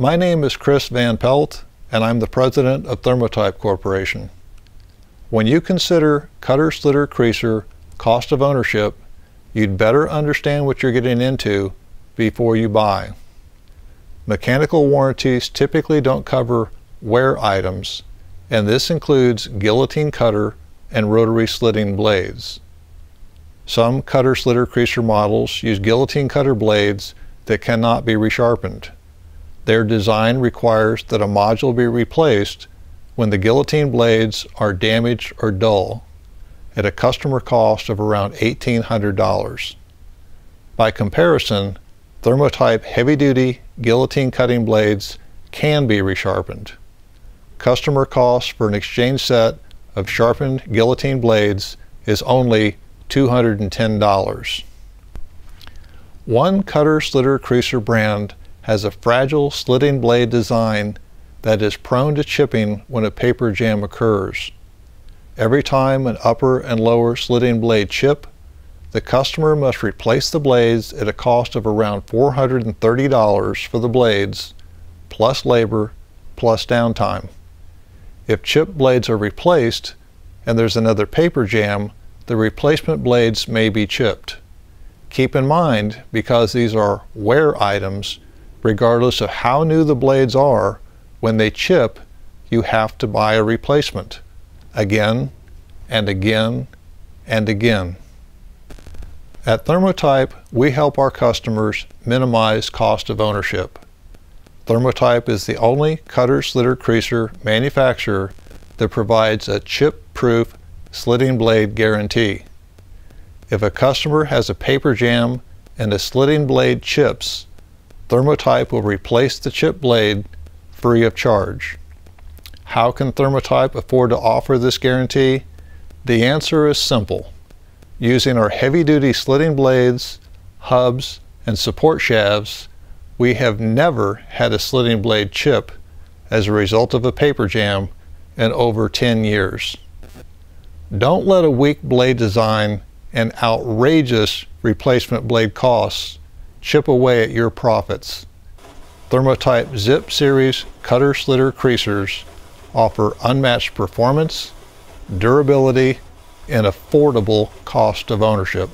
My name is Chris Van Pelt, and I'm the president of Thermotype Corporation. When you consider cutter slitter creaser cost of ownership, you'd better understand what you're getting into before you buy. Mechanical warranties typically don't cover wear items, and this includes guillotine cutter and rotary slitting blades. Some cutter slitter creaser models use guillotine cutter blades that cannot be resharpened. Their design requires that a module be replaced when the guillotine blades are damaged or dull at a customer cost of around $1,800. By comparison, Thermotype heavy-duty guillotine cutting blades can be resharpened. Customer cost for an exchange set of sharpened guillotine blades is only $210. One cutter slitter creaser brand has a fragile slitting blade design that is prone to chipping when a paper jam occurs. Every time an upper and lower slitting blade chip, the customer must replace the blades at a cost of around $430 for the blades, plus labor, plus downtime. If chip blades are replaced and there's another paper jam, the replacement blades may be chipped. Keep in mind, because these are wear items, regardless of how new the blades are, when they chip, you have to buy a replacement again and again and again. At Thermotype, we help our customers minimize cost of ownership. Thermotype is the only cutter slitter creaser manufacturer that provides a chip-proof slitting blade guarantee. If a customer has a paper jam and a slitting blade chips, Thermotype will replace the chip blade free of charge. How can Thermotype afford to offer this guarantee? The answer is simple. Using our heavy-duty slitting blades, hubs, and support shafts, we have never had a slitting blade chip as a result of a paper jam in over 10 years. Don't let a weak blade design and outrageous replacement blade costs chip away at your profits. Thermotype Zip Series cutter slitter creasers offer unmatched performance, durability, and affordable cost of ownership.